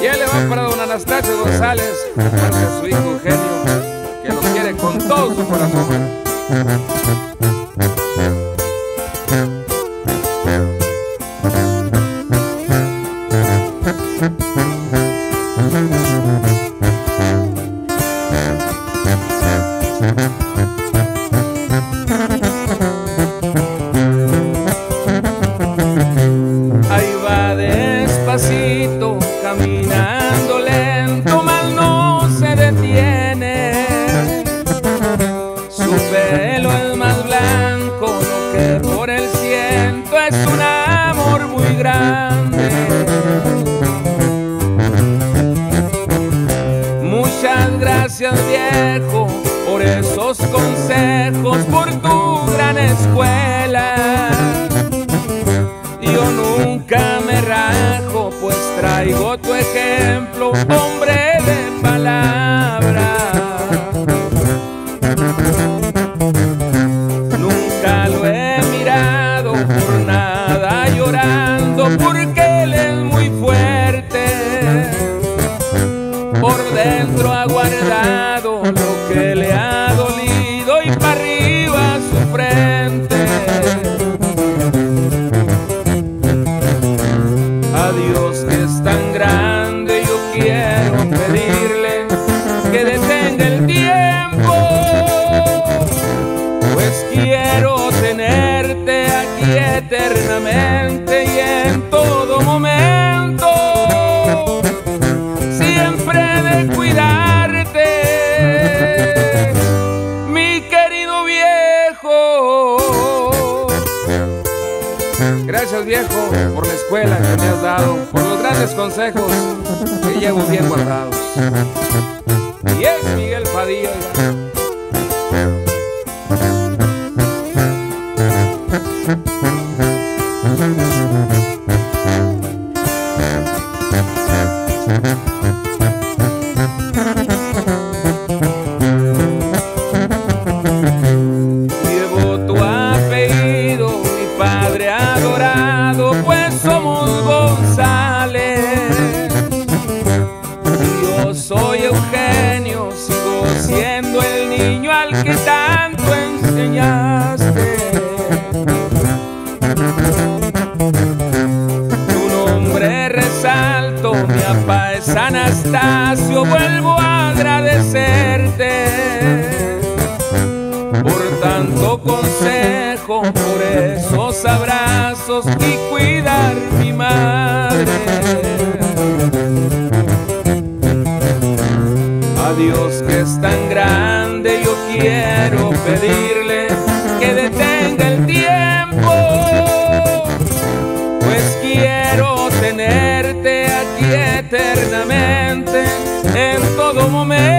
Y él le va para don Anastasio González, su hijo Eugenio, que lo quiere con todo su corazón. Por el ciento es un amor muy grande. Muchas gracias viejo por esos consejos, por tu gran escuela. Yo nunca me rajo, pues traigo tu ejemplo, hombre de palabra. Detenga el tiempo, pues quiero tenerte aquí eternamente y en todo momento, siempre de cuidarte, mi querido viejo. Gracias viejo por la escuela que me has dado, por los grandes consejos que llevo bien guardados. Y Miguel Padilla. Que tanto enseñaste. Tu nombre resalto, mi papá es Anastasio, vuelvo a agradecerte por tanto consejo, por esos abrazos y cuidar A Dios que es tan grande, yo quiero pedirle que detenga el tiempo, pues quiero tenerte aquí eternamente en todo momento.